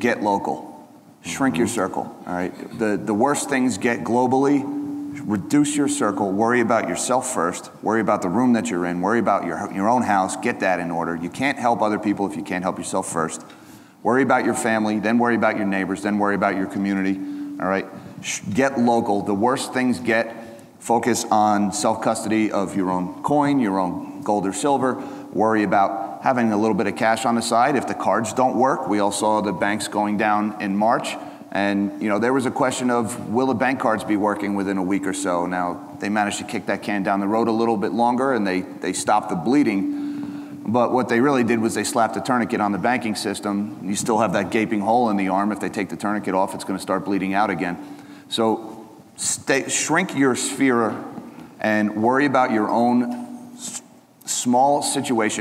get local. Shrink your mm-hmm. circle, all right? The, the worst things get globally. Reduce your circle. Worry about yourself first. Worry about the room that you're in. Worry about your, your own house. Get that in order. You can't help other people if you can't help yourself first. Worry about your family, then worry about your neighbors, then worry about your community, all right? Get local. The worst things get focus on self custody of your own coin, your own gold or silver. Worry about having a little bit of cash on the side. If the cards don't work, we all saw the banks going down in March. And you know there was a question of will the bank cards be working within a week or so. Now they managed to kick that can down the road a little bit longer, and they they stopped the bleeding. But what they really did was they slapped a tourniquet on the banking system. You still have that gaping hole in the arm. If they take the tourniquet off, it's going to start bleeding out again. So stay, shrink your sphere and worry about your own small situation.